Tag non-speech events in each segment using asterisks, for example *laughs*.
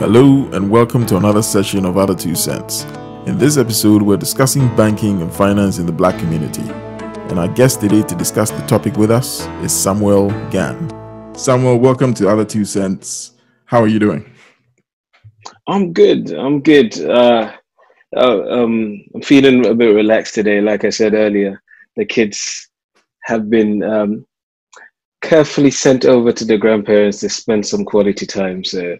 Hello, and welcome to another session of Other Two Cents. In this episode, we're discussing banking and finance in the black community. And our guest today to discuss the topic with us is Samuel Gan. Samuel, welcome to Other Two Cents. How are you doing? I'm good. I'm good. Uh, uh, um, I'm feeling a bit relaxed today. Like I said earlier, the kids have been um, carefully sent over to the grandparents to spend some quality time. So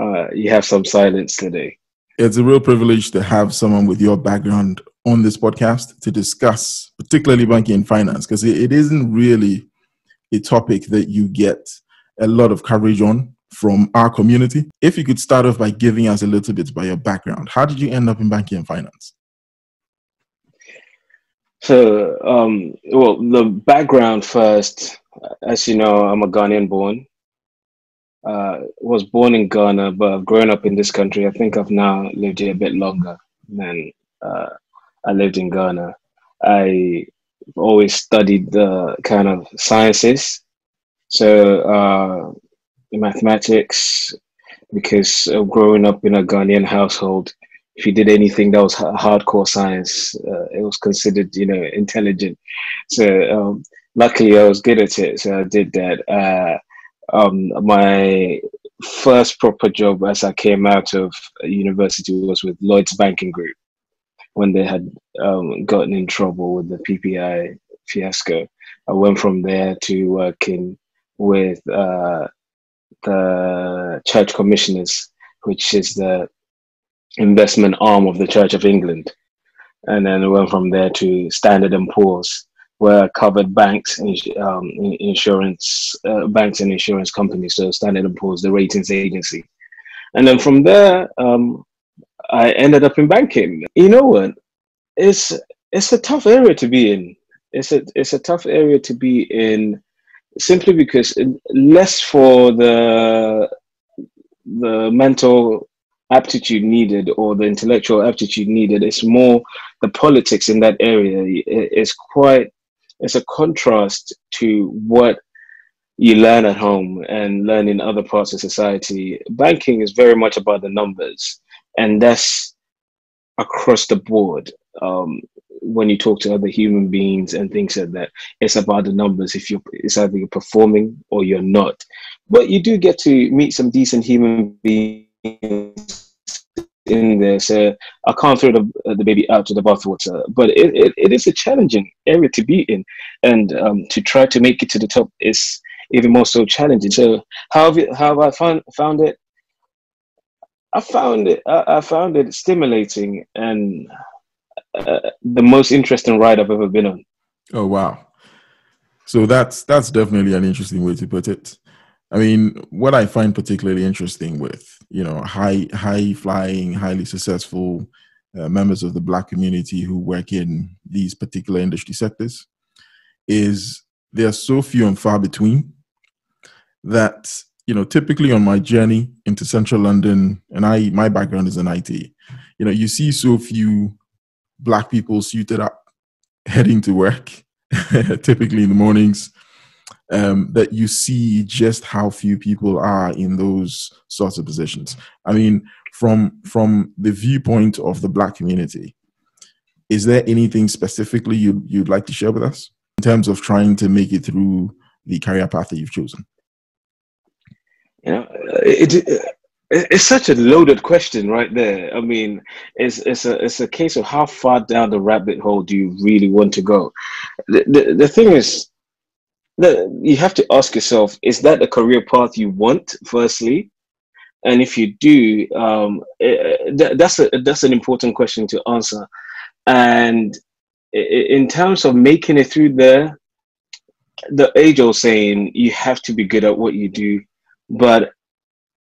uh, you have some silence today. It's a real privilege to have someone with your background on this podcast to discuss, particularly banking and finance, because it, it isn't really a topic that you get a lot of coverage on from our community. If you could start off by giving us a little bit by your background, how did you end up in banking and finance? So, um, well, the background first, as you know, I'm a Ghanaian born uh, was born in Ghana, but I've grown up in this country. I think I've now lived here a bit longer than uh, I lived in Ghana. I always studied the kind of sciences, so uh, mathematics, because growing up in a Ghanaian household, if you did anything that was hardcore science, uh, it was considered, you know, intelligent. So um, luckily, I was good at it, so I did that. Uh, um, my first proper job as I came out of university was with Lloyd's Banking Group when they had um, gotten in trouble with the PPI fiasco. I went from there to working with uh, the Church Commissioners, which is the investment arm of the Church of England. And then I went from there to Standard and Poor's, were covered banks, um, insurance uh, banks and insurance companies. So Standard and Poor's, the ratings agency, and then from there, um, I ended up in banking. You know what? It's it's a tough area to be in. It's a it's a tough area to be in, simply because less for the the mental aptitude needed or the intellectual aptitude needed. It's more the politics in that area. It's quite it's a contrast to what you learn at home and learn in other parts of society. Banking is very much about the numbers, and that's across the board. Um, when you talk to other human beings and things like that, it's about the numbers. If you're, it's either you're performing or you're not. But you do get to meet some decent human beings in there. So I can't throw the, uh, the baby out to the bathwater, but it, it, it is a challenging area to be in. And um, to try to make it to the top is even more so challenging. So how have, you, how have I found, found it? I found it, I, I found it stimulating and uh, the most interesting ride I've ever been on. Oh, wow. So that's that's definitely an interesting way to put it. I mean, what I find particularly interesting with you know high high flying, highly successful uh, members of the black community who work in these particular industry sectors is they are so few and far between that you know typically on my journey into central london and i my background is in it you know you see so few black people suited up *laughs* heading to work *laughs* typically in the mornings um, that you see just how few people are in those sorts of positions. I mean, from from the viewpoint of the black community, is there anything specifically you you'd like to share with us in terms of trying to make it through the career path that you've chosen? You know, it, it, it's such a loaded question right there. I mean, it's it's a it's a case of how far down the rabbit hole do you really want to go. The the, the thing is, you have to ask yourself is that a career path you want firstly? And if you do um, eh, eh, that's a that's an important question to answer. And in terms of making it through there the age old saying you have to be good at what you do. But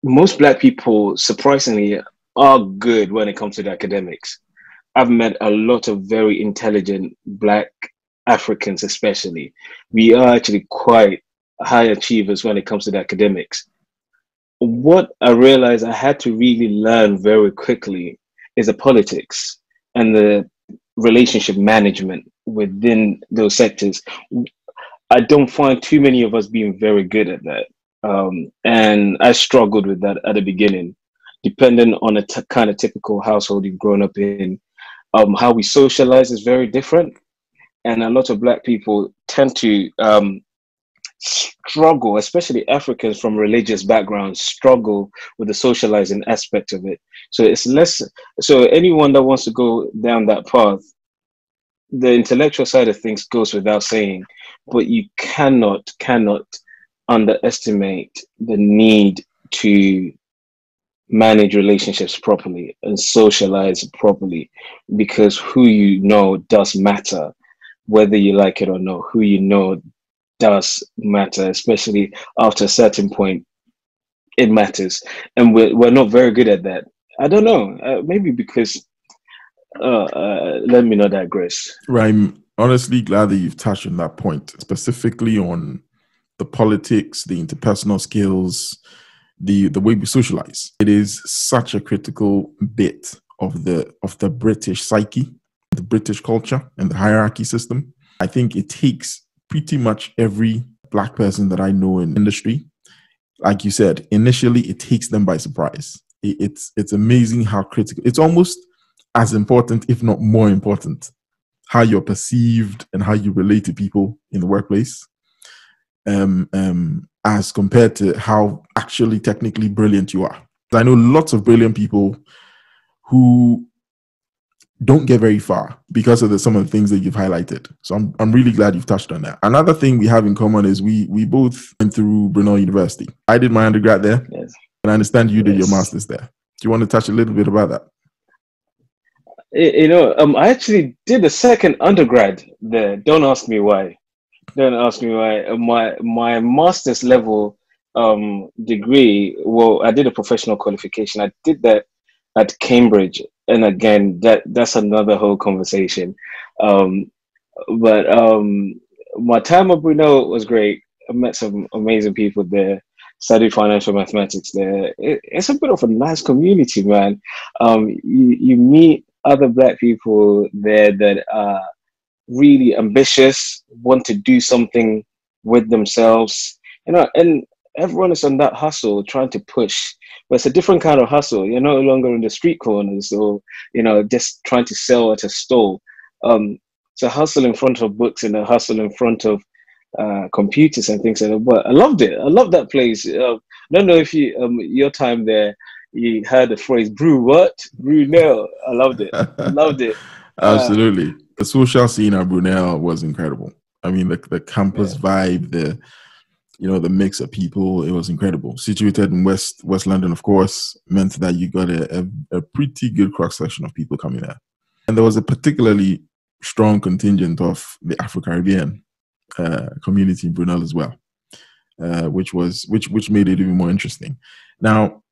most black people surprisingly are good when it comes to the academics. I've met a lot of very intelligent black Africans especially, we are actually quite high achievers when it comes to the academics. What I realized I had to really learn very quickly is the politics and the relationship management within those sectors. I don't find too many of us being very good at that. Um, and I struggled with that at the beginning. depending on a kind of typical household you've grown up in. Um, how we socialize is very different, and a lot of Black people tend to um, struggle, especially Africans from religious backgrounds, struggle with the socializing aspect of it. So it's less. So anyone that wants to go down that path, the intellectual side of things goes without saying, but you cannot cannot underestimate the need to manage relationships properly and socialize properly because who you know does matter whether you like it or not who you know does matter, especially after a certain point. It matters, and we're we're not very good at that. I don't know. Uh, maybe because uh, uh, let me not digress. Right. I'm honestly glad that you've touched on that point, specifically on the politics, the interpersonal skills, the the way we socialize. It is such a critical bit of the of the British psyche, the British culture, and the hierarchy system. I think it takes pretty much every black person that I know in industry, like you said, initially it takes them by surprise. It's it's amazing how critical. It's almost as important, if not more important, how you're perceived and how you relate to people in the workplace, um, um, as compared to how actually technically brilliant you are. I know lots of brilliant people who don't get very far because of the, some of the things that you've highlighted. So I'm I'm really glad you've touched on that. Another thing we have in common is we we both went through Brunel University. I did my undergrad there, yes. and I understand you did your master's there. Do you want to touch a little bit about that? You know, um, I actually did a second undergrad there. Don't ask me why. Don't ask me why. My my master's level um, degree. Well, I did a professional qualification. I did that at Cambridge and again, that that's another whole conversation. Um, but um, my time at Brunel was great. I met some amazing people there. Studied financial mathematics there. It, it's a bit of a nice community, man. Um, you you meet other black people there that are really ambitious, want to do something with themselves, you know, and everyone is on that hustle, trying to push but it's a different kind of hustle. You're no longer in the street corners or, you know, just trying to sell at a stall. Um, it's a hustle in front of books and a hustle in front of uh, computers and things like that. But I loved it. I love that place. Uh, I don't know if you, um, your time there, you heard the phrase "brew what Brunel." I loved it. I loved it. *laughs* Absolutely, uh, the social scene at Brunel was incredible. I mean, the the campus yeah. vibe, the you know the mix of people it was incredible. Situated in west west london of course meant that you got a, a, a pretty good cross section of people coming there. And there was a particularly strong contingent of the afro-caribbean uh, community in brunel as well uh, which was which which made it even more interesting. Now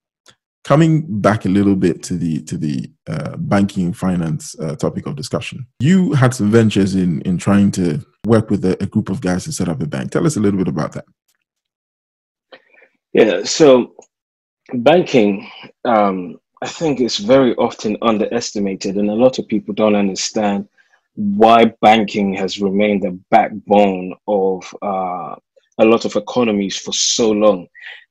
coming back a little bit to the to the uh, banking and finance uh, topic of discussion you had some ventures in in trying to work with a, a, group of guys to set up a bank. Tell us a little bit about that yeah, so banking, um, I think, is very often underestimated, and a lot of people don't understand why banking has remained the backbone of uh, a lot of economies for so long.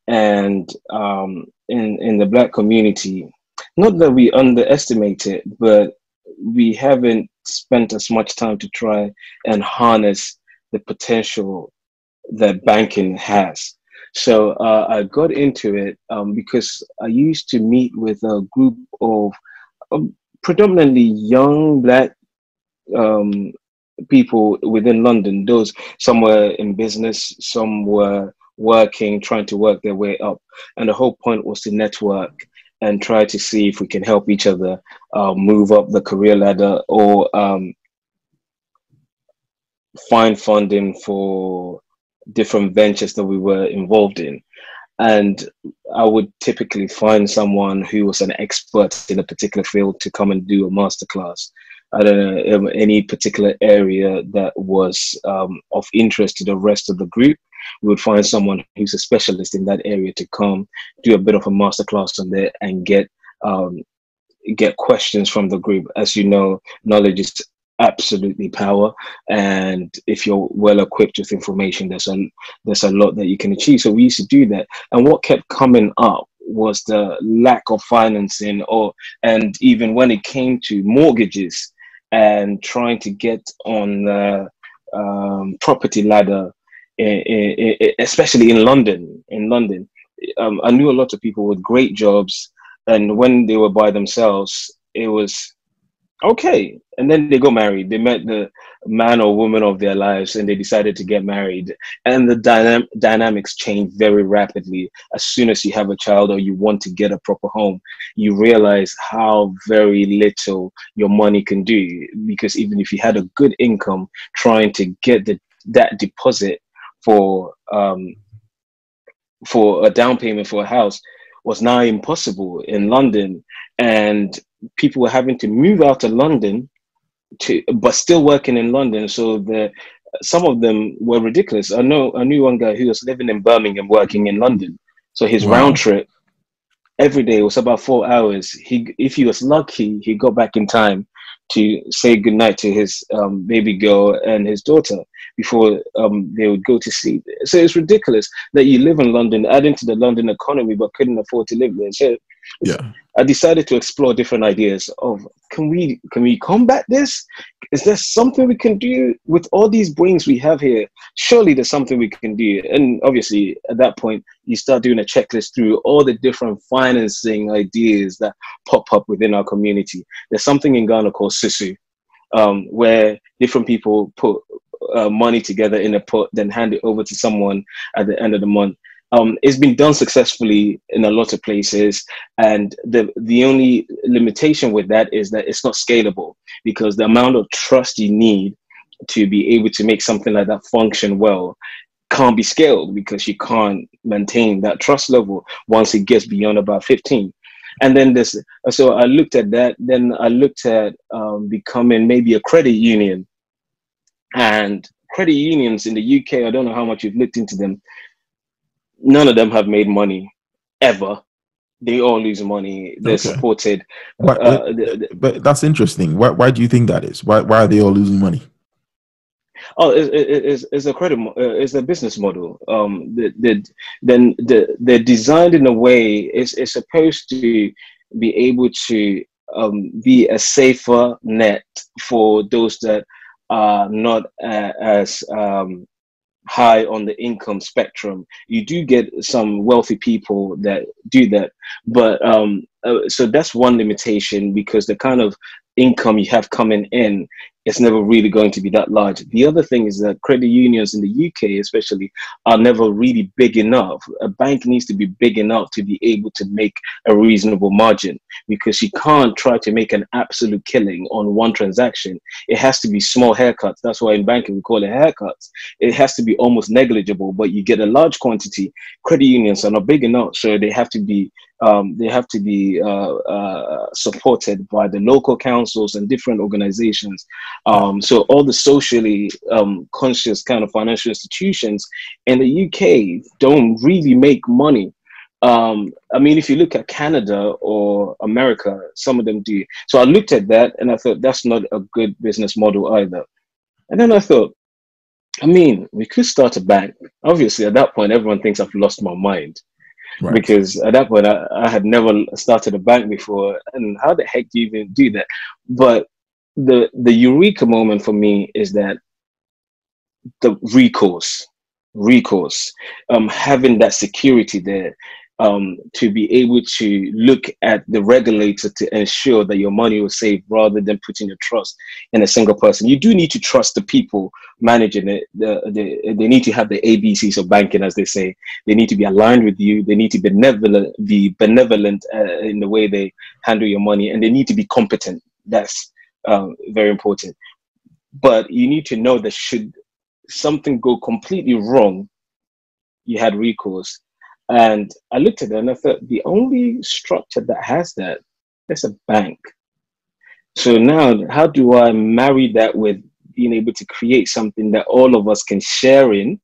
And um, in in the black community, not that we underestimate it, but we haven't spent as much time to try and harness the potential that banking has. So uh, I got into it um, because I used to meet with a group of um, predominantly young black um, people within London. Those some were in business, some were working, trying to work their way up, and the whole point was to network and try to see if we can help each other uh, move up the career ladder or um, find funding for different ventures that we were involved in. And I would typically find someone who was an expert in a particular field to come and do a masterclass. I don't know, any particular area that was um, of interest to the rest of the group. We would find someone who's a specialist in that area to come do a bit of a masterclass on there and get um, get questions from the group. As you know, knowledge is absolutely power. And if you're well equipped with information there's a there's a lot that you can achieve. So we used to do that. And what kept coming up was the lack of financing, or and even when it came to mortgages and trying to get on the um, property ladder, especially in London. In London, um, I knew a lot of people with great jobs, and when they were by themselves, it was okay. And then they got married. They met the man or woman of their lives and they decided to get married. And the dynam- dynamics change very rapidly. As soon as you have a child or you want to get a proper home you realize how very little your money can do. Because even if you had a good income trying to get the, that deposit for um, for a down payment for a house was now impossible in london. And people were having to move out of London to, but still working in London. So the some of them were ridiculous. I know I knew one guy who was living in Birmingham, working in London. So his wow. round trip every day was about four hours. He, if he was lucky, he got back in time to say goodnight to his um, baby girl and his daughter before um, they would go to sleep. So it's ridiculous that you live in London, adding to the London economy, but couldn't afford to live there. So yeah. I decided to explore different ideas of can we can we combat this? Is there something we can do with all these brains we have here? Surely there's something we can do. And obviously at that point you start doing a checklist through all the different financing ideas that pop up within our community. There's something in Ghana called Susu, um, where different people put uh, money together in a pot, then hand it over to someone at the end of the month um, it's been done successfully in a lot of places, and the the only limitation with that is that it's not scalable because the amount of trust you need to be able to make something like that function well can't be scaled because you can't maintain that trust level once it gets beyond about 15 and then this so i looked at that then i looked at um, becoming maybe a credit union. And credit unions in the uk i don't know how much you've looked into them none of them have made money ever. They all lose money. They're okay. supported. Why, uh, but that's interesting. Why, why do you think that is? Why, why are they all losing money? Oh, it's, it's, it's a credit, uh, it's a business model. Um, the, the, then the, they're designed in a way. It's, it's supposed to be able to um, be a safer net for those that are not uh, as um, high on the income spectrum. You do get some wealthy people that do that, but um, uh, so that's one limitation because the kind of income you have coming in it's never really going to be that large. The other thing is that credit unions in the UK, especially, are never really big enough. A bank needs to be big enough to be able to make a reasonable margin because you can't try to make an absolute killing on one transaction. It has to be small haircuts. That's why in banking we call it haircuts. It has to be almost negligible, but you get a large quantity. Credit unions are not big enough, so they have to be um, they have to be uh, uh, supported by the local councils and different organizations. Um, so all the socially um, conscious kind of financial institutions in the UK don't really make money. Um, I mean, if you look at Canada or America, some of them do. So I looked at that and I thought that's not a good business model either. And then I thought, I mean, we could start a bank. Obviously, at that point, everyone thinks I've lost my mind. Right. Because at that point, I, I had never started a bank before. And how the heck do you even do that? But the the eureka moment for me is that the recourse recourse um having that security there um, to be able to look at the regulator to ensure that your money was safe rather than putting your trust in a single person. You do need to trust the people managing it. The, the, they need to have the ABCs of banking, as they say. They need to be aligned with you. They need to be benevolent, be benevolent uh, in the way they handle your money, and they need to be competent. That's um, very important. But you need to know that should something go completely wrong, you had recourse and I looked at it and I thought the only structure that has that is a bank. So now, how do I marry that with being able to create something that all of us can share in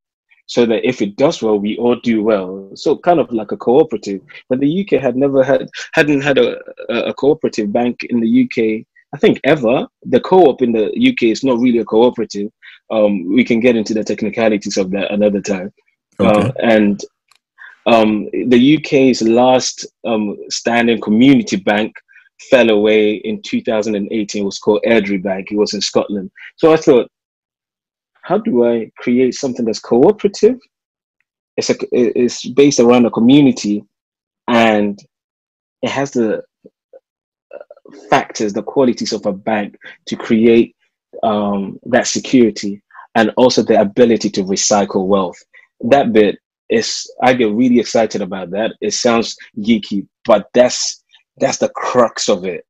so that if it does well, we all do well. So kind of like a cooperative. But the UK had never had hadn't had a, a cooperative bank in the UK. I think ever. The co-op in the UK is not really a cooperative. Um, we can get into the technicalities of that another time. Okay. Uh, and Um, the UK's last um, standing community bank fell away in 2018. It was called Airdrie Bank. It was in Scotland. So I thought, how do I create something that's cooperative? It's, a, it's based around a community and it has the uh, factors, the qualities of a bank to create um, that security and also the ability to recycle wealth. That bit is, I get really excited about that. It sounds geeky, but that's that's the crux of it.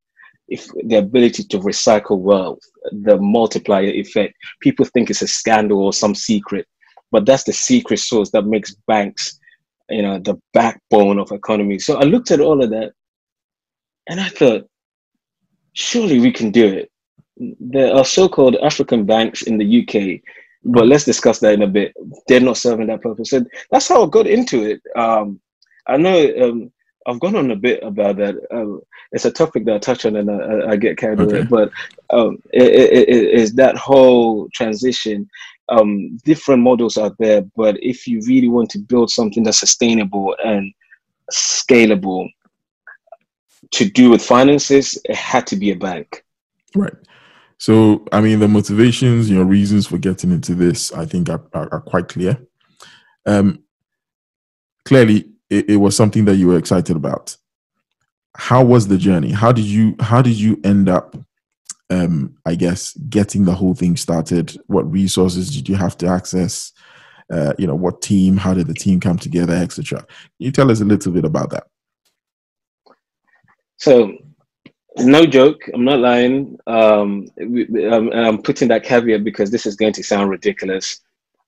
If the ability to recycle wealth, the multiplier effect. People think it's a scandal or some secret, but that's the secret sauce that makes banks, you know, the backbone of economy. So I looked at all of that, and I thought, surely we can do it. There are so-called African banks in the UK, but let's discuss that in a bit. They're not serving that purpose, and that's how I got into it. Um, I know um, I've gone on a bit about that. Um, it's a topic that I touch on and I, I get carried okay. away. But um, it, it, it is that whole transition. Um, different models are there, but if you really want to build something that's sustainable and scalable to do with finances, it had to be a bank. Right. So, I mean, the motivations, your reasons for getting into this, I think are, are, are quite clear. Um, clearly, it, it was something that you were excited about. How was the journey? How did you how did you end up um, I guess getting the whole thing started? What resources did you have to access? Uh, you know, what team? How did the team come together, etc. Can you tell us a little bit about that? So, no joke. I'm not lying. Um, um I'm putting that caveat because this is going to sound ridiculous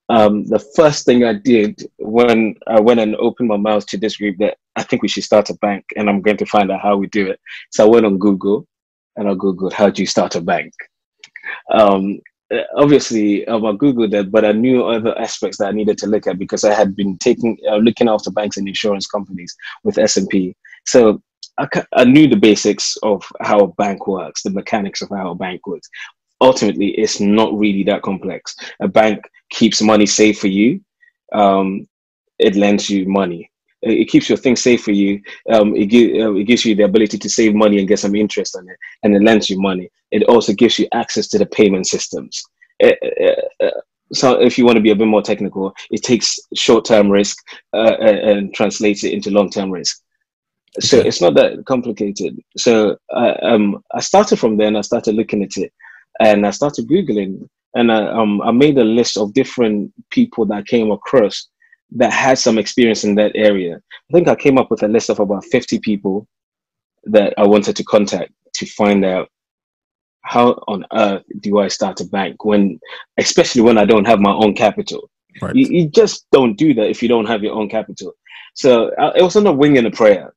um, the first thing I did when I went and opened my mouth to this group that I think we should start a bank and I'm going to find out how we do it. So I went on Google and I Googled, how do you start a bank? Um, obviously, um, I Googled that, but I knew other aspects that I needed to look at because I had been taking, uh, looking after banks and insurance companies with S&P. So I, I knew the basics of how a bank works, the mechanics of how a bank works ultimately it's not really that complex. A bank keeps money safe for you. Um, it lends you money. It keeps your things safe for you. Um, it, uh, it gives you the ability to save money and get some interest on it, and it lends you money. It also gives you access to the payment systems. Uh, uh, uh so, if you want to be a bit more technical, it takes short-term risk uh, and translates it into long-term risk. So okay. it's not that complicated. So um, I started from there and I started looking at it and I started googling, and I, um, I made a list of different people that I came across that had some experience in that area. I think I came up with a list of about fifty people that I wanted to contact to find out how on earth do I start a bank when, especially when I don't have my own capital. Right. You, you, just don't do that if you don't have your own capital. So I, it wasn't a wing and a prayer.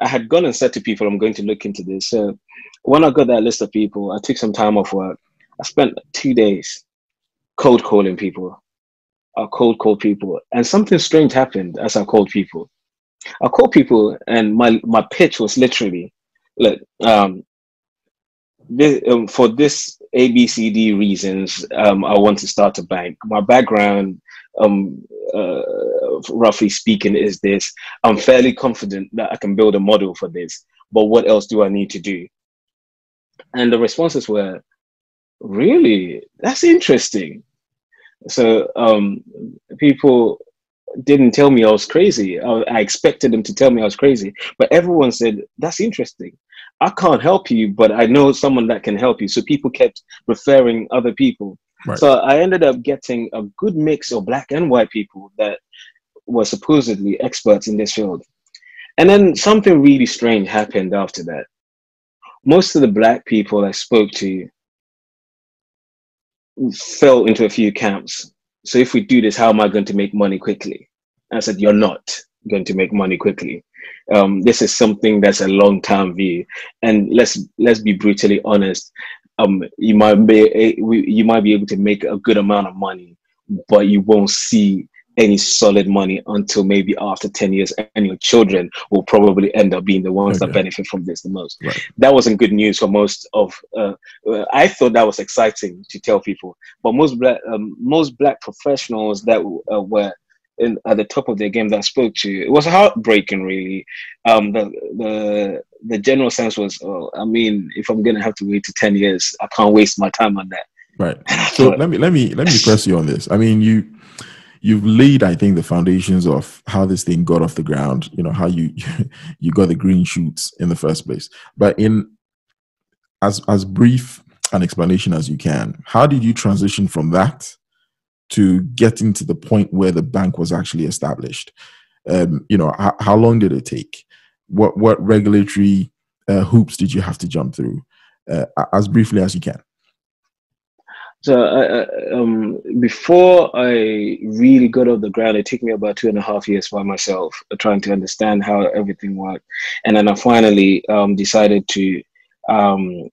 I had gone and said to people, I'm going to look into this. So when I got that list of people, I took some time off work. I spent two days cold calling people. I cold called people, and something strange happened as I called people. I called people, and my my pitch was literally, look, um, this, um, for this A B C D reasons, um, I want to start a bank. My background, um, uh, roughly speaking, is this. I'm fairly confident that I can build a model for this. But what else do I need to do? And the responses were, really? That's interesting. So um, people didn't tell me I was crazy. I, I, expected them to tell me I was crazy, but everyone said, that's interesting. I can't help you, but I know someone that can help you. So people kept referring other people. So I ended up getting a good mix of black and white people that were supposedly experts in this field. And then something really strange happened after that most of the black people I spoke to fell into a few camps. So if we do this, how am I going to make money quickly? I said, you're not going to make money quickly. Um, this is something that's a long-term view, and let's let's be brutally honest. Um, you might be you might be able to make a good amount of money, but you won't see any solid money until maybe after 10 years and your children will probably end up being the ones okay. that benefit from this the most right. that wasn't good news for most of uh, uh, i thought that was exciting to tell people but most black um, most black professionals that uh, were in, at the top of their game that I spoke to. You. It was heartbreaking, really. Um, the the the general sense was, oh, I mean, if I'm gonna have to wait to ten years, I can't waste my time on that. Right. *laughs* So let me let me let me press you on this. I mean, you you've laid, I think, the foundations of how this thing got off the ground. You know how you *laughs* you got the green shoots in the first place. But in as as brief an explanation as you can, how did you transition from that to getting to the point where the bank was actually established? Um, you know, how, how long did it take? What what regulatory uh, hoops did you have to jump through? Uh, as briefly as you can. So uh, um, before I really got off the ground, it took me about two and a half years by myself uh, trying to understand how everything worked, and then I finally um, decided to um,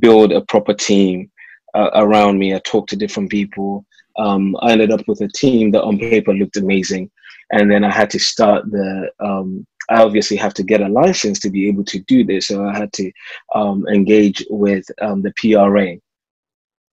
build a proper team uh, around me. I talked to different people. Um, I ended up with a team that on paper looked amazing, and then I had to start the. Um, I obviously have to get a license to be able to do this, so I had to um, engage with the PRA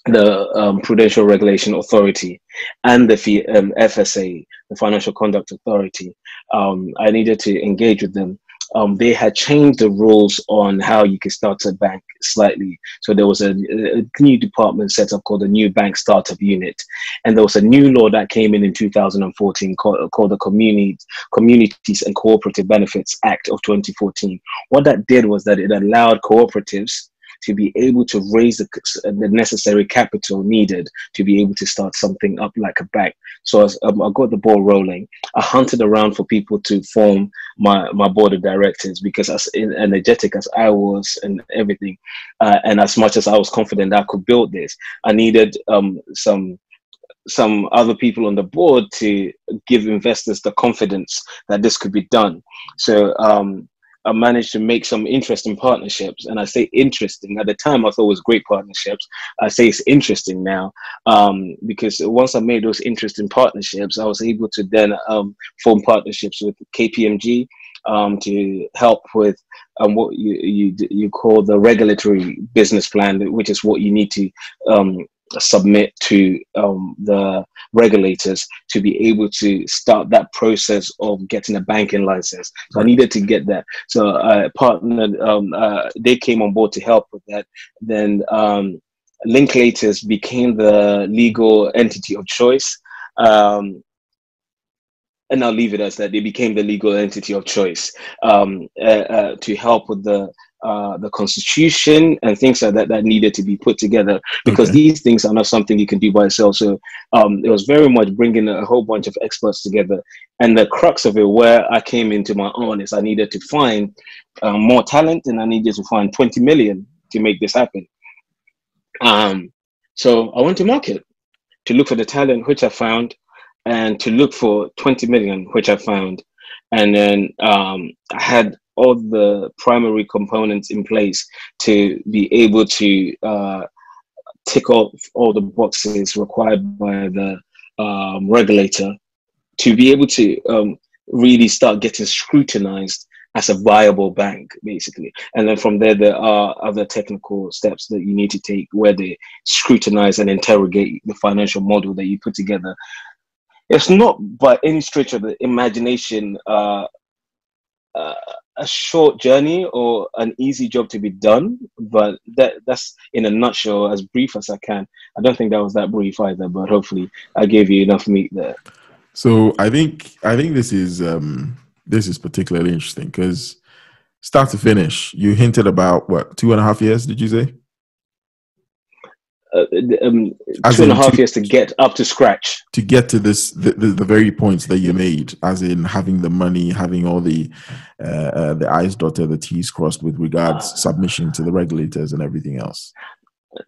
the um, Prudential Regulation Authority and the um, FSA, the Financial Conduct Authority. Um, I needed to engage with them. Um, they had changed the rules on how you could start a bank slightly. So there was a, a, new department set up called the New Bank Startup Unit, and there was a new law that came in in 2014 called, called the Community, Communities and Cooperative Benefits Act of 2014. What that did was that it allowed cooperatives to be able to raise the, the necessary capital needed to be able to start something up like a bank. So um, I got the ball rolling. I hunted around for people to form my, my board of directors because as energetic as I was and everything, uh, and as much as I was confident I could build this, I needed um, some some other people on the board to give investors the confidence that this could be done. So um, I managed to make some interesting partnerships. And I say interesting. At the time, I thought it was great partnerships. I say it's interesting now um, because once I made those interesting partnerships, I was able to then um, form partnerships with KPMG um, to help with um, what you, you you call the regulatory business plan, which is what you need to um, submit to um, the regulators to be able to start that process of getting a banking license. So I needed to get that. So I partnered, um, uh, they came on board to help with that. Then um, Linklaters became the legal entity of choice. Um, and I'll leave it as that. They became the legal entity of choice um, uh, uh, to help with the uh, the constitution and things like that that needed to be put together because okay. these things are not something you can do by yourself. So um, it was very much bringing a whole bunch of experts together. And the crux of it, where I came into my own, is I needed to find uh, more talent and I needed to find 20 million to make this happen. Um, so I went to market to look for the talent, which I found, and to look for 20 million, which I found. And then um, I had all the primary components in place to be able to uh, tick off all the boxes required by the um, regulator to be able to um, really start getting scrutinized as a viable bank, basically. And then from there, there are other technical steps that you need to take where they scrutinize and interrogate the financial model that you put together. It's not by any stretch of the imagination uh, uh, a short journey or an easy job to be done, but that that's in a nutshell, as brief as I can. I don't think that was that brief either, but hopefully I gave you enough meat there. So I think I think this is um, this is particularly interesting because start to finish, you hinted about what two and a half years? Did you say? Uh, um, two and a half to, years to get up to scratch. to get to this the, the, the, very points that you made as in having the money having all the uh, uh, the i's dotted the t's crossed with regards uh, submission to the regulators and everything else.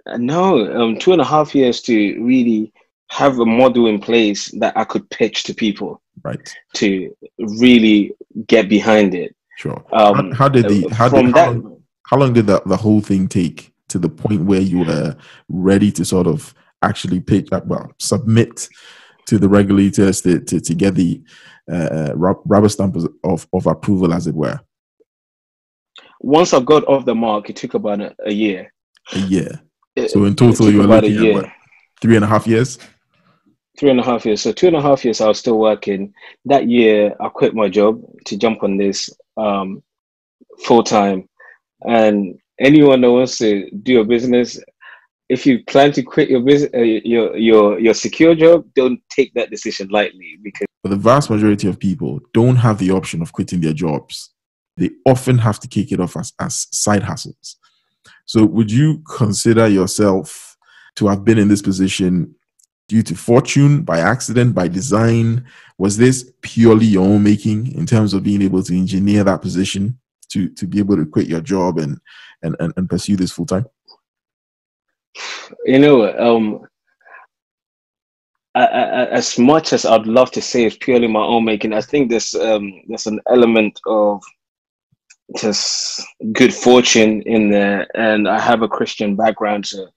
Uh, no um, two and a half years to really have a model in place that i could pitch to people right. to really get behind it. Sure. Um, how, how, did the how, did, how, that, long, how long did the, the whole thing take to the point where you were ready to sort of actually pitch, well, submit to the regulators to, to, to get the uh, rubber stamp of, of approval, as it were? Once I got off the mark, it took about a, a year. A year. so in total, you were looking at what, three and a half years? three and a half years. So two and a half years, I was still working. That year, I quit my job to jump on this um, full time. And anyone that wants to do a business, if you plan to quit your business, uh, your your your secure job, don't take that decision lightly because. But the vast majority of people don't have the option of quitting their jobs. They often have to kick it off as, as side hustles. So, would you consider yourself to have been in this position due to fortune, by accident, by design? Was this purely your own making in terms of being able to engineer that position to, to be able to quit your job and, and, and, and pursue this full time? You know, um, I, I, as much as I'd love to say it's purely my own making, I think there's um, there's an element of just good fortune in there, and I have a Christian background, so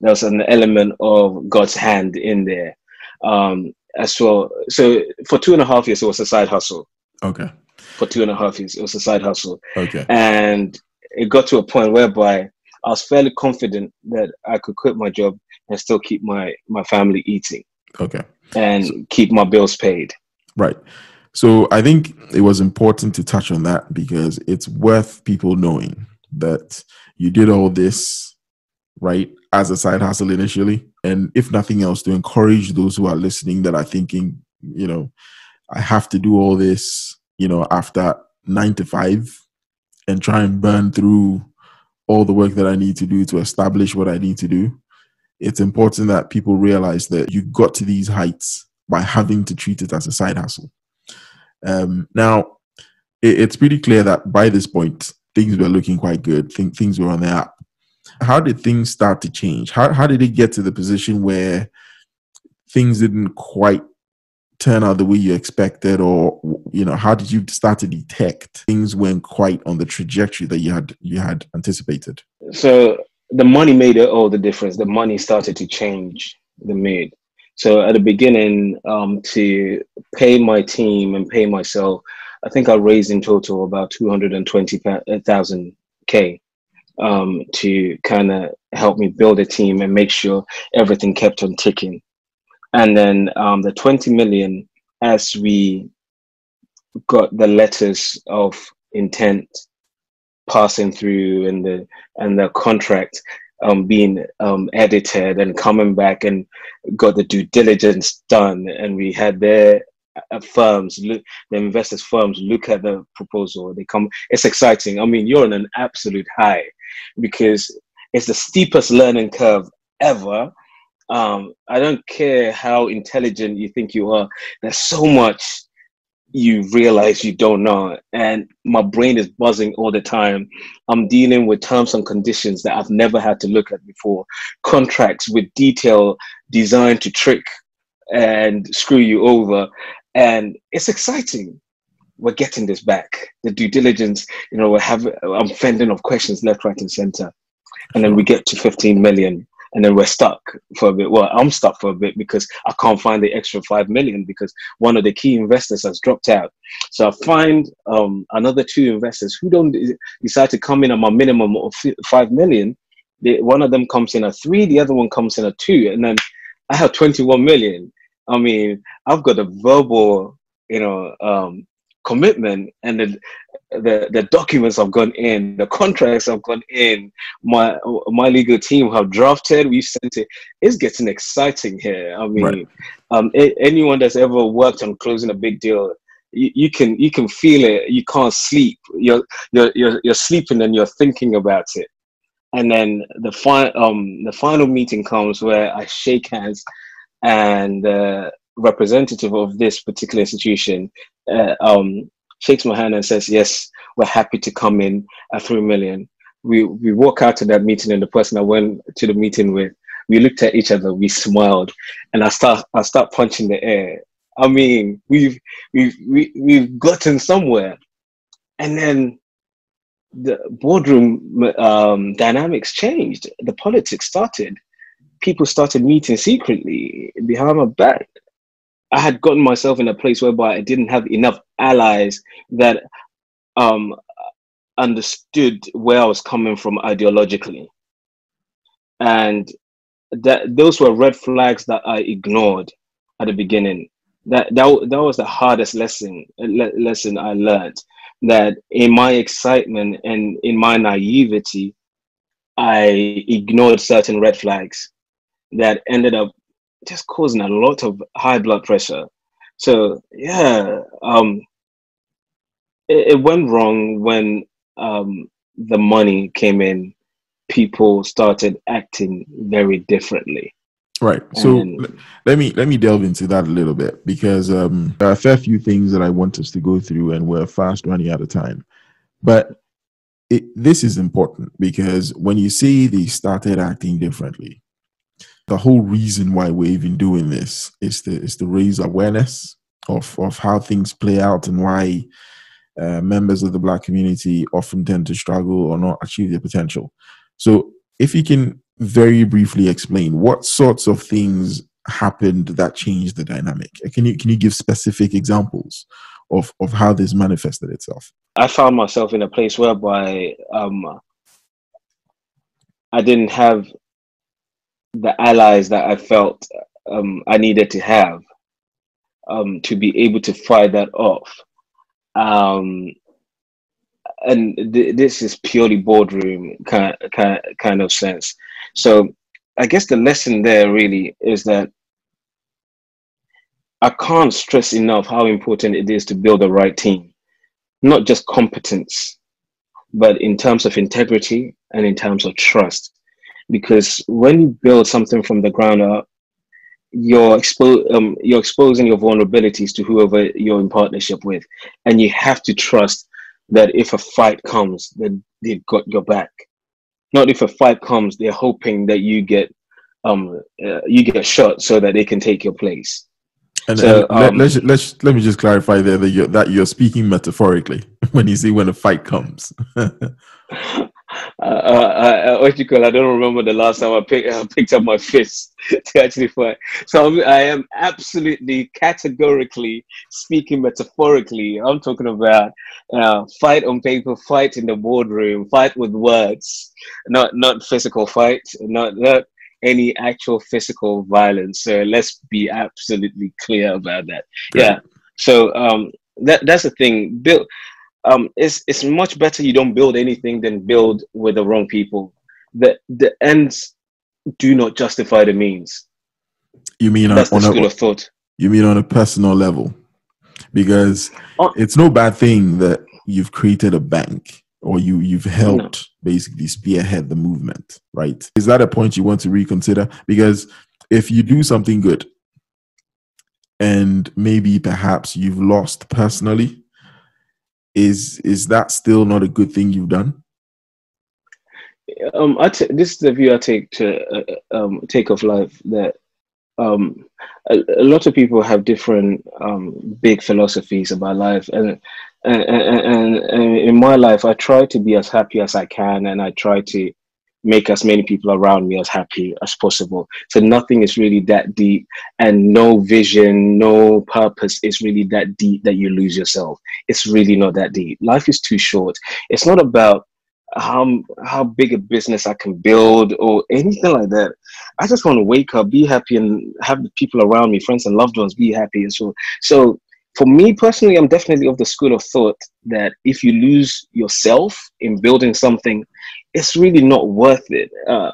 there's an element of God's hand in there um, as well. So for two and a half years, it was a side hustle. Okay. For two and a half years, it was a side hustle. Okay. And it got to a point whereby I was fairly confident that I could quit my job and still keep my my family eating. Okay. And so, keep my bills paid. Right. So I think it was important to touch on that because it's worth people knowing that you did all this right as a side hustle initially and if nothing else to encourage those who are listening that are thinking you know i have to do all this you know after 9 to 5 and try and burn through all the work that i need to do to establish what i need to do it's important that people realize that you got to these heights by having to treat it as a side hustle. Um, now it, it's pretty clear that by this point things were looking quite good. Things were on the up. How did things start to change? How how did it get to the position where things didn't quite turn out the way you expected, or you know, how did you start to detect things weren't quite on the trajectory that you had you had anticipated? So the money made all the difference. The money started to change the mood. So at the beginning, um, to pay my team and pay myself, I think I raised in total about two hundred and twenty thousand k um, to kind of help me build a team and make sure everything kept on ticking. And then um, the 20 million, as we got the letters of intent passing through and the and the contract um, being um, edited and coming back and got the due diligence done and we had their uh, firms look the investors firms look at the proposal they come it's exciting i mean you're on an absolute high because it's the steepest learning curve ever. Um, I don't care how intelligent you think you are. There's so much you realize you don't know, and my brain is buzzing all the time. I'm dealing with terms and conditions that I've never had to look at before. Contracts with detail designed to trick and screw you over, and it's exciting we're getting this back. The due diligence, you know, we have I'm fending off questions left, right, and center, and then we get to 15 million, and then we're stuck for a bit. Well, I'm stuck for a bit because I can't find the extra five million because one of the key investors has dropped out. So I find um, another two investors who don't decide to come in at my minimum of five million. One of them comes in at three, the other one comes in at two, and then I have 21 million. I mean, I've got a verbal, you know, um, commitment and the, the the documents have gone in, the contracts have gone in, my my legal team have drafted, we've sent it. It's getting exciting here. I mean, right. um, a, anyone that's ever worked on closing a big deal, you, you, can you can feel it. You can't sleep. You're you're you're, you're sleeping and you're thinking about it. And then the final um the final meeting comes where I shake hands and uh, representative of this particular institution uh, um, shakes my hand and says, "Yes, we're happy to come in at three million. We we walk out to that meeting, and the person I went to the meeting with, we looked at each other, we smiled, and I start I start punching the air. I mean, we've we've we, we've gotten somewhere, and then the boardroom um, dynamics changed. The politics started. People started meeting secretly behind my back. I had gotten myself in a place whereby I didn't have enough allies that um, understood where I was coming from ideologically, and that those were red flags that I ignored at the beginning. That that that was the hardest lesson le- lesson I learned. That in my excitement and in my naivety, I ignored certain red flags that ended up just causing a lot of high blood pressure. So yeah, um, it, it went wrong when um, the money came in. People started acting very differently. Right. So and, let me let me delve into that a little bit because um, there are a fair few things that I want us to go through, and we're fast running out of time. But it, this is important because when you see they started acting differently, the whole reason why we're even doing this is to is to raise awareness of of how things play out and why uh, members of the black community often tend to struggle or not achieve their potential. So, if you can very briefly explain what sorts of things happened that changed the dynamic, can you can you give specific examples of of how this manifested itself? I found myself in a place whereby um, I didn't have the allies that I felt um, I needed to have um, to be able to fight that off. Um, and th- this is purely boardroom kind kind, kind of sense. So I guess the lesson there really is that I can't stress enough how important it is to build the right team, not just competence, but in terms of integrity and in terms of trust because when you build something from the ground up, you're expo- um, you're exposing your vulnerabilities to whoever you're in partnership with, and you have to trust that if a fight comes, that they've got your back. Not if a fight comes, they're hoping that you get um uh, you get shot so that they can take your place. And, so, and um, let, us let's let me just clarify there that you're, that you're speaking metaphorically *laughs* when you say when a fight comes. *laughs* uh, uh, what you call? I don't remember the last time I, pick, I picked up my fist *laughs* to actually fight. So I'm, I am absolutely categorically speaking metaphorically. I'm talking about uh, fight on paper, fight in the boardroom, fight with words, not not physical fight, not not any actual physical violence. So let's be absolutely clear about that. Yeah. So um, that that's the thing. Bill um, it's it's much better you don't build anything than build with the wrong people. The the ends do not justify the means. You mean that's on, the on school a, of thought. You mean on a personal level, because uh, it's no bad thing that you've created a bank or you you've helped no. basically spearhead the movement, right? Is that a point you want to reconsider? Because if you do something good and maybe perhaps you've lost personally is is that still not a good thing you've done? Um, I t- this is the view I take to uh, um, take of life that um, a, a, lot of people have different um, big philosophies about life, and and, and and in my life, I try to be as happy as I can, and I try to make as many people around me as happy as possible. So nothing is really that deep, and no vision, no purpose is really that deep that you lose yourself. It's really not that deep. Life is too short. It's not about how how big a business I can build or anything like that. I just want to wake up, be happy, and have the people around me, friends and loved ones, be happy. And so, so for me personally, I'm definitely of the school of thought that if you lose yourself in building something, it's really not worth it. Uh,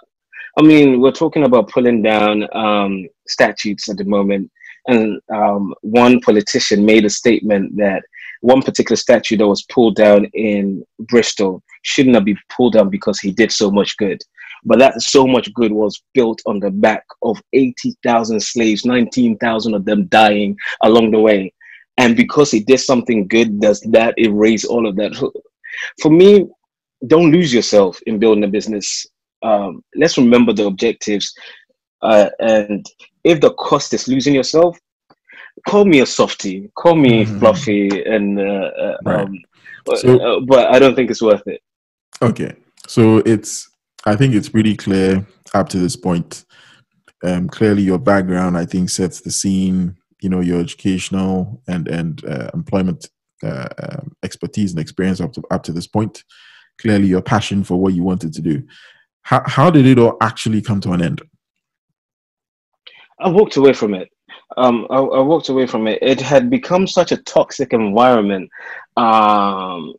I mean, we're talking about pulling down um, statutes at the moment, and um, one politician made a statement that one particular statue that was pulled down in Bristol should not be pulled down because he did so much good. But that so much good was built on the back of 80,000 slaves, 19,000 of them dying along the way. And because he did something good, does that erase all of that? For me, don't lose yourself in building a business. Um, let's remember the objectives. Uh, and if the cost is losing yourself, call me a softy, call me mm-hmm. fluffy, and uh, uh right. um, so, uh, but I don't think it's worth it. Okay, so it's I think it's pretty clear up to this point. Um, clearly, your background I think sets the scene. You know your educational and and uh, employment uh, um, expertise and experience up to up to this point clearly your passion for what you wanted to do. How, how did it all actually come to an end? I walked away from it. Um, I, I, walked away from it. It had become such a toxic environment. Um,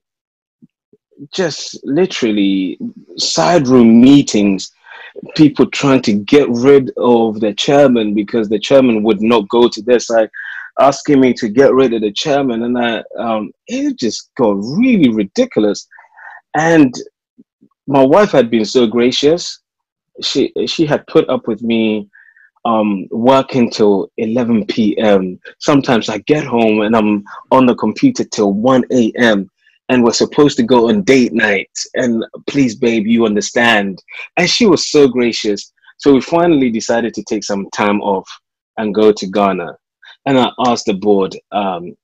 just literally side room meetings, people trying to get rid of the chairman because the chairman would not go to their side, asking me to get rid of the chairman, and I, um, it just got really ridiculous. And my wife had been so gracious. She she had put up with me um, working till 11 p.m. Sometimes I get home and I'm on the computer till 1 a.m. and we're supposed to go on date night. And please, babe, you understand. And she was so gracious. So we finally decided to take some time off and go to Ghana. And I asked the board, um,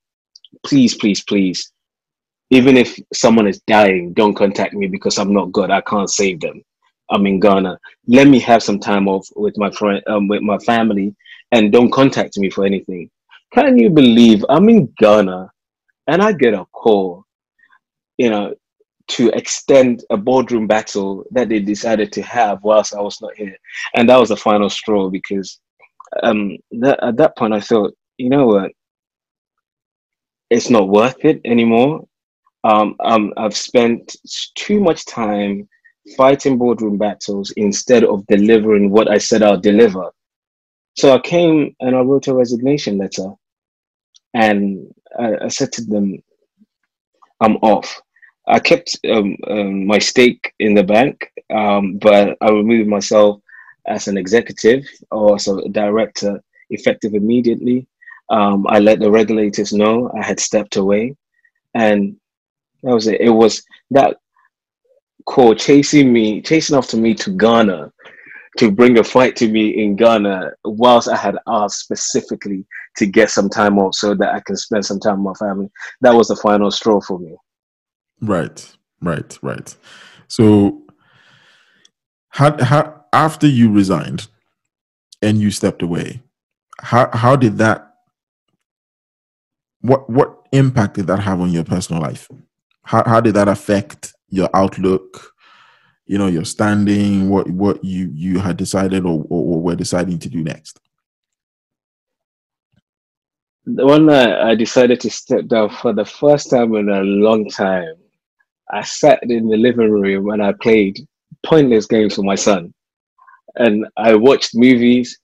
please, please, please, even if someone is dying, don't contact me because I'm not good. I can't save them. I'm in Ghana. Let me have some time off with my friend, um, with my family, and don't contact me for anything. Can you believe I'm in Ghana, and I get a call, you know, to extend a boardroom battle that they decided to have whilst I was not here, and that was the final straw because um, that, at that point I thought, you know what, it's not worth it anymore. Um, um, I've spent too much time fighting boardroom battles instead of delivering what I said I'll deliver. So I came and I wrote a resignation letter and I, I said to them, I'm off. I kept um, um, my stake in the bank, um, but I removed myself as an executive or as a director effective immediately. Um, I let the regulators know I had stepped away, and that was it. It was that call chasing me, chasing after me to Ghana to bring a fight to me in Ghana, whilst I had asked specifically to get some time off so that I can spend some time with my family. That was the final straw for me. Right, right, right. So, how, how, after you resigned and you stepped away, how how did that? What what impact did that have on your personal life? How how did that affect your outlook, you know, your standing, what what you you had decided or, or, or were deciding to do next? The one I, I decided to step down for the first time in a long time, I sat in the living room and I played pointless games with my son. And I watched movies.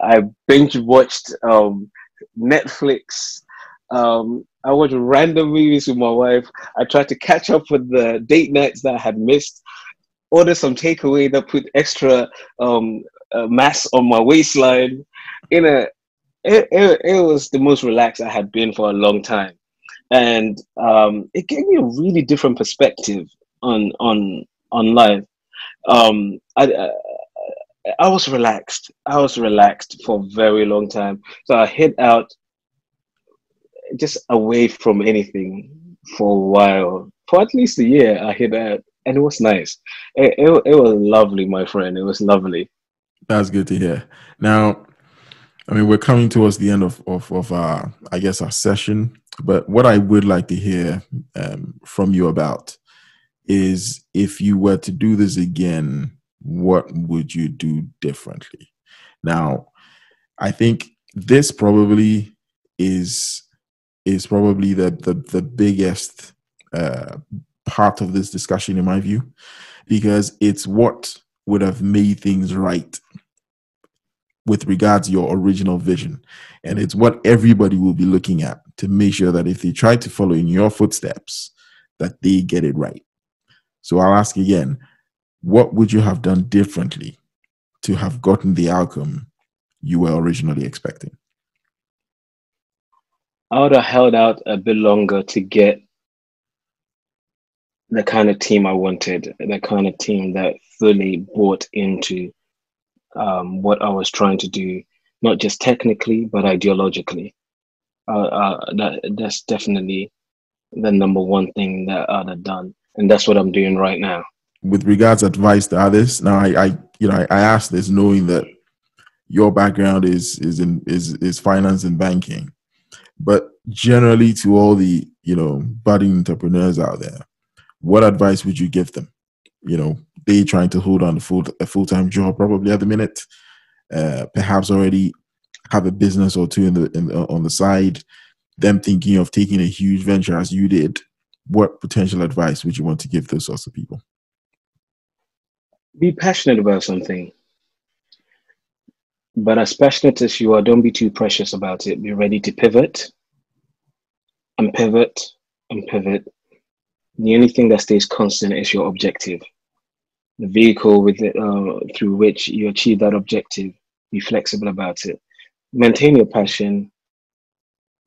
I binge watched um, Netflix. Um, I watch random movies with my wife. I tried to catch up with the date nights that I had missed. Order some takeaway that put extra um, uh, mass on my waistline. In a, it, it, it was the most relaxed I had been for a long time, and um, it gave me a really different perspective on on on life. Um, I, I I was relaxed. I was relaxed for a very long time. So I hit out just away from anything for a while. For at least a year, I hit that, and it was nice. It, it, it was lovely, my friend. It was lovely. That's good to hear. Now, I mean, we're coming towards the end of of, of our, I guess, our session. But what I would like to hear um, from you about is if you were to do this again, what would you do differently? Now, I think this probably is is probably the the, the biggest uh, part of this discussion, in my view, because it's what would have made things right with regards to your original vision. And it's what everybody will be looking at to make sure that if they try to follow in your footsteps, that they get it right. So I'll ask again, what would you have done differently to have gotten the outcome you were originally expecting? I would have held out a bit longer to get the kind of team I wanted, the kind of team that fully bought into um, what I was trying to do, not just technically, but ideologically. Uh, uh, that, that's definitely the number one thing that I'd have done. And that's what I'm doing right now. With regards advice to others, now I, I you know, I, I asked this knowing that your background is is in is is finance and banking but generally, to all the you know budding entrepreneurs out there, what advice would you give them? You know, they trying to hold on a full a full time job probably at the minute, uh, perhaps already have a business or two in the, in the on the side, them thinking of taking a huge venture as you did, what potential advice would you want to give those sorts of people? Be passionate about something. But as passionate as you are, don't be too precious about it. Be ready to pivot and pivot and pivot. The only thing that stays constant is your objective. The vehicle with it, uh, through which you achieve that objective. Be flexible about it. Maintain your passion,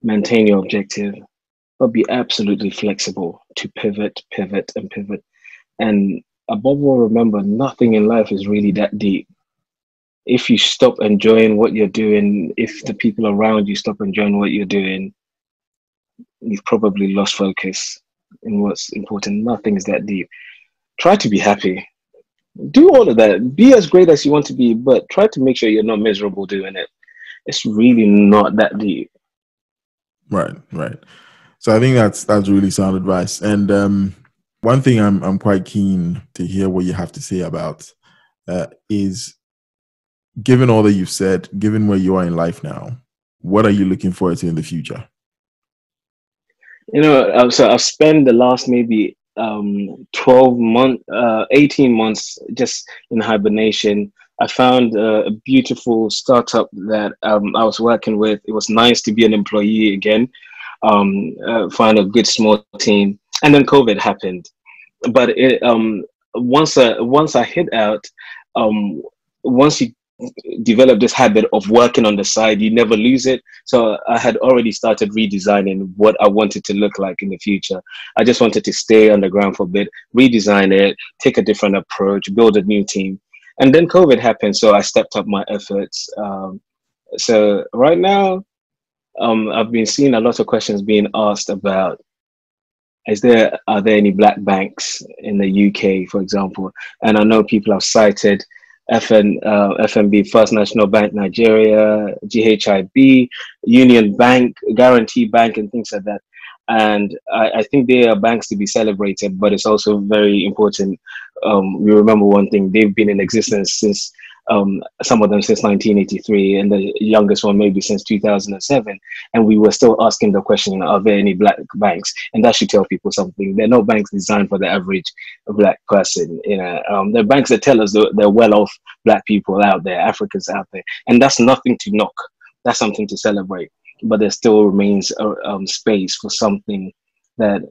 maintain your objective, but be absolutely flexible to pivot, pivot, and pivot. And above all, remember nothing in life is really that deep. If you stop enjoying what you're doing, if the people around you stop enjoying what you're doing, you've probably lost focus in what's important. Nothing is that deep. Try to be happy. Do all of that. Be as great as you want to be, but try to make sure you're not miserable doing it. It's really not that deep. Right, right. So I think that's that's really sound advice. And um, one thing I'm I'm quite keen to hear what you have to say about uh, is, given all that you've said, given where you are in life now, what are you looking forward to in the future? You know, so I've spent the last maybe um, 12 months, uh, 18 months just in hibernation. I found a beautiful startup that um, I was working with. It was nice to be an employee again, um, uh, find a good small team. And then COVID happened. But it, um, once, I, once I hit out, um, once you develop this habit of working on the side. You never lose it. So i had already started redesigning what i wanted to look like in the future. I just wanted to stay underground for a bit redesign it take a different approach build a new team. And then covid happened so i stepped up my efforts. Um, so right now um, i've been seeing a lot of questions being asked about is there are there any black banks in the uk for example? And i know people have cited FN, uh, FNB, First National Bank Nigeria, GHIB, Union Bank, Guarantee Bank, and things like that. And I, I, think they are banks to be celebrated, but it's also very important. Um, we remember one thing: they've been in existence since um, some of them since 1983, and the youngest one maybe since 2007. And we were still asking the question, are there any black banks? And that should tell people something. There are no banks designed for the average black person. You know, um, there are banks that tell us they're well off black people out there, Africans out there. And that's nothing to knock. That's something to celebrate. But there still remains a, um, space for something that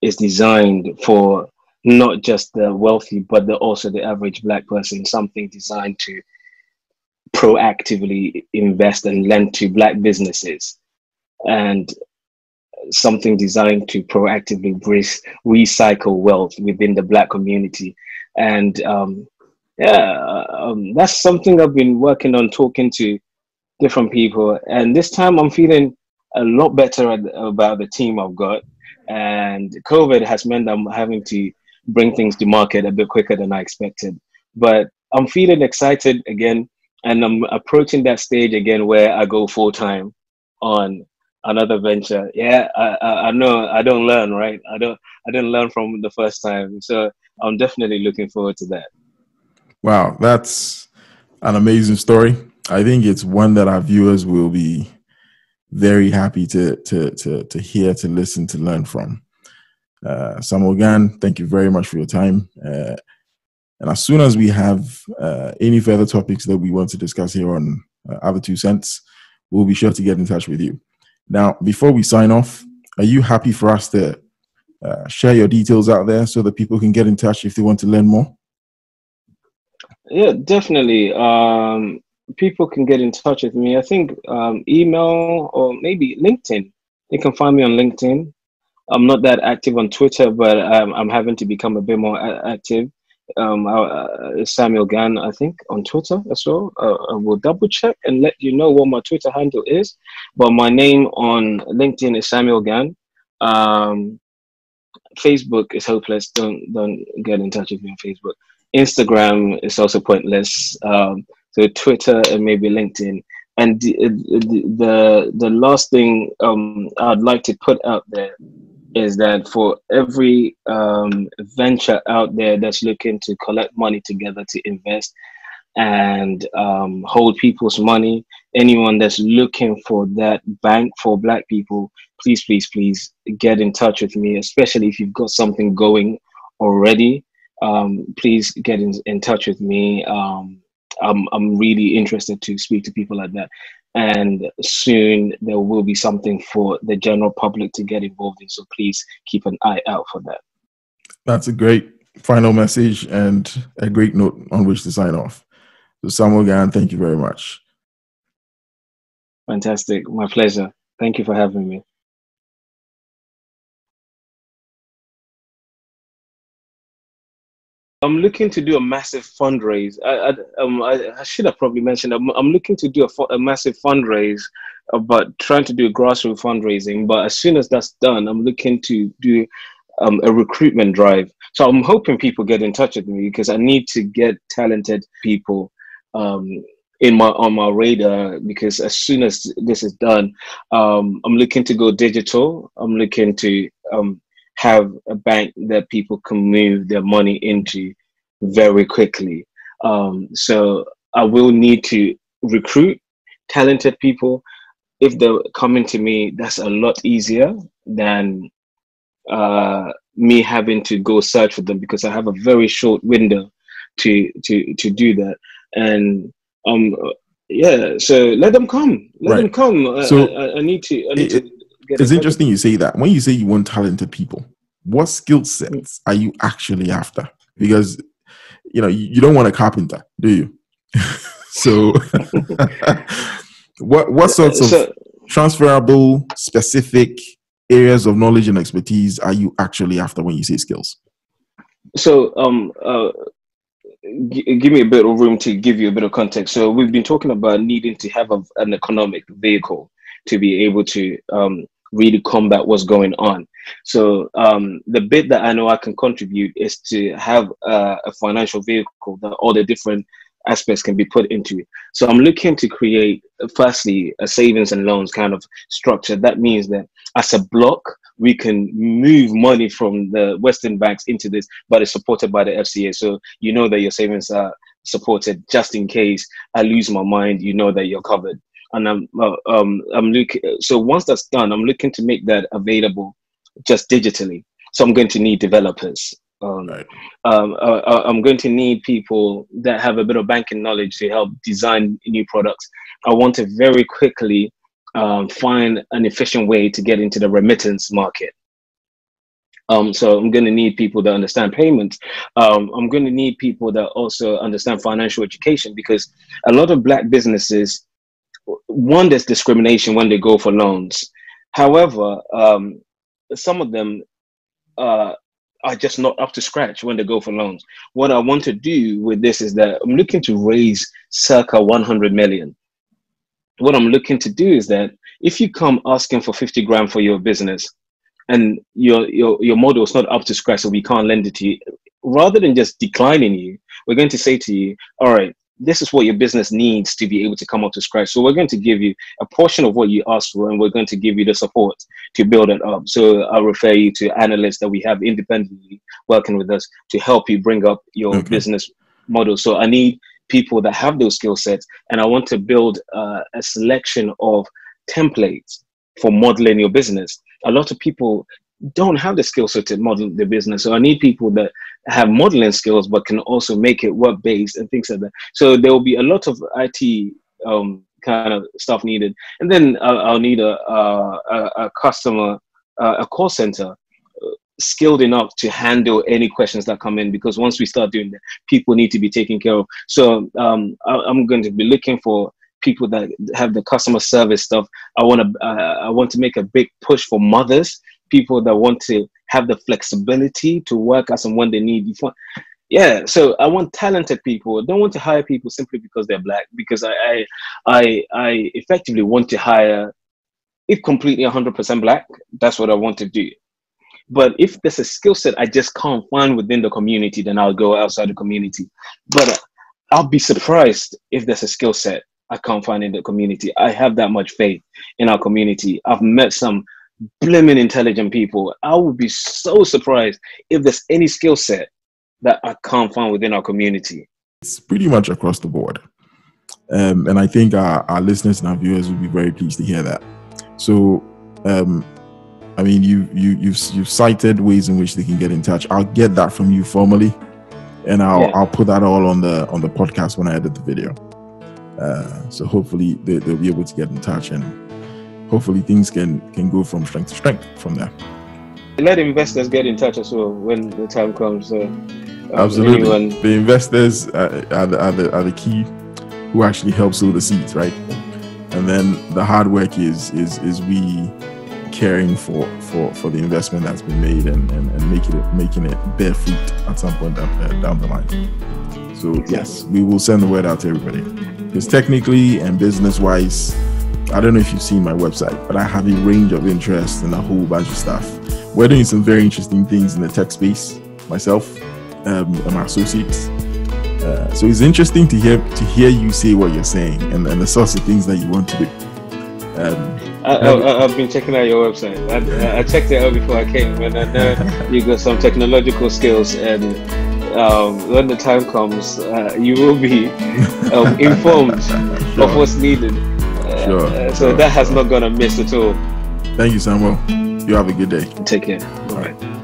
is designed for not just the wealthy, but the, also the average black person, something designed to proactively invest and lend to black businesses and something designed to proactively recycle wealth within the black community. And um, yeah um, that's something i've been working on talking to different people. And this time i'm feeling a lot better about the team i've got. And covid has meant i'm having to bring things to market a bit quicker than I expected. But I'm feeling excited again, and I'm approaching that stage again where I go full time on another venture. Yeah, I, I, I know I don't learn, right? I don't I didn't learn from the first time, so I'm definitely looking forward to that. Wow, that's an amazing story. I think it's one that our viewers will be very happy to to to to hear, to listen, to learn from. Uh, Samuel Gan, thank you very much for your time. Uh, and as soon as we have uh, any further topics that we want to discuss here on uh, Other Two Cents, we'll be sure to get in touch with you. Now, before we sign off, are you happy for us to uh, share your details out there so that people can get in touch if they want to learn more? Yeah, definitely. Um, people can get in touch with me. I think um, email or maybe LinkedIn. You can find me on LinkedIn. I'm not that active on Twitter, but um, I'm having to become a bit more active. Um, uh, Samuel Gan, I think, on Twitter as well. Uh, I will double check and let you know what my Twitter handle is. But my name on LinkedIn is Samuel Gan. Um, Facebook is hopeless. Don't don't get in touch with me on Facebook. Instagram is also pointless. Um, so Twitter and maybe LinkedIn. And the the the, the last thing um, I'd like to put out there is that for every um, venture out there that's looking to collect money together to invest and um, hold people's money anyone that's looking for that bank for black people, please, please, please get in touch with me, especially if you've got something going already. Um, please get in, in touch with me. Um, I'm, I'm really interested to speak to people like that. And soon there will be something for the general public to get involved in. So please keep an eye out for that. That's a great final message and a great note on which to sign off. So, Samuel Gan, thank you very much. Fantastic. My pleasure. Thank you for having me. I'm looking to do a massive fundraise. I, I, um, I, I should have probably mentioned. I'm, I'm looking to do a, a massive fundraise, uh, but trying to do a grassroots fundraising. But as soon as that's done, I'm looking to do um, a recruitment drive. So I'm hoping people get in touch with me because I need to get talented people um, in my on my radar. Because as soon as this is done, um, I'm looking to go digital. I'm looking to um, have a bank that people can move their money into very quickly. Um, so I will need to recruit talented people. If they're coming to me, that's a lot easier than uh, me having to go search for them because I have a very short window to to to do that. And um, yeah, so let them come. Let right. them come. So I, I, I, need to. I need it, to it's interesting you say that. When you say you want talented people, what skill sets are you actually after? Because you know you, you don't want a carpenter, do you? *laughs* so, *laughs* what what sorts of so, transferable, specific areas of knowledge and expertise are you actually after when you say skills? So, um, uh, give me a bit of room to give you a bit of context. So, we've been talking about needing to have a, an economic vehicle to be able to um, really combat what's going on. So um, the bit that I know I can contribute is to have a, a financial vehicle that all the different aspects can be put into. So I'm looking to create, firstly, a savings and loans kind of structure. That means that as a block, we can move money from the Western banks into this, but it's supported by the FCA. So you know that your savings are supported just in case I lose my mind, you know that you're covered and I'm uh, um, I'm looking. So once that's done, I'm looking to make that available just digitally. So I'm going to need developers. Um, right. um, uh, uh, I'm going to need people that have a bit of banking knowledge to help design new products. I want to very quickly um, find an efficient way to get into the remittance market. Um, so I'm going to need people that understand payments. Um, I'm going to need people that also understand financial education because a lot of black businesses one, there's discrimination when they go for loans. However, um, some of them uh, are just not up to scratch when they go for loans. What I want to do with this is that I'm looking to raise circa 100 million. What I'm looking to do is that if you come asking for 50 grand for your business and your, your, your model is not up to scratch, so we can't lend it to you, rather than just declining you, we're going to say to you, all right, this is what your business needs to be able to come up to scratch. So we're going to give you a portion of what you asked for, and we're going to give you the support to build it up. So I'll refer you to analysts that we have independently working with us to help you bring up your okay. business model. So I need people that have those skill sets, and I want to build uh, a selection of templates for modeling your business. A lot of people don't have the skill set to model their business. So I need people that have modeling skills but can also make it web based and things like that. So there will be a lot of IT um, kind of stuff needed, and then I'll, I'll need a, a, a customer uh, a call center uh, skilled enough to handle any questions that come in because once we start doing that, people need to be taken care of. So um, I, am going to be looking for people that have the customer service stuff. I want to uh, I want to make a big push for mothers people that want to have the flexibility to work as and when they need. Yeah, so I want talented people. I don't want to hire people simply because they're black. Because I, I, I, I effectively want to hire, if completely 100% black, that's what I want to do. But if there's a skill set I just can't find within the community, then I'll go outside the community. But I'll be surprised if there's a skill set I can't find in the community. I have that much faith in our community. I've met some blimmin' intelligent people. I would be so surprised if there's any skill set that I can't find within our community. It's pretty much across the board. Um, and I think our, our listeners and our viewers will be very pleased to hear that. So, um, I mean, you you you've you've cited ways in which they can get in touch. I'll get that from you formally, and I'll yeah. I'll put that all on the on the podcast when I edit the video. Uh, so hopefully they, they'll be able to get in touch, and hopefully things can can go from strength to strength from there. Let investors get in touch as well when the time comes. Uh, Absolutely, anyone... the investors are, are, the, are the are the key who actually help sow the seeds, right? And then the hard work is is is we caring for for for the investment that's been made and and, and making it making it bear fruit at some point down, uh, down the line. So yes, we will send the word out to everybody. Because technically and business wise, I don't know if you've seen my website, but I have a range of interests and a whole bunch of stuff. We're doing some very interesting things in the tech space, myself um, and my associates. Uh, so it's interesting to hear to hear you say what you're saying and, and the sorts of things that you want to do. Um, I, have been checking out your website. I, I, checked it out before I came, and I know *laughs* you got some technological skills. And um, when the time comes, uh, you will be um, *laughs* informed sure. of what's needed. Sure. Uh, so sure. that has not gone amiss at all. Thank you, Samuel. You have a good day. Take care. All right.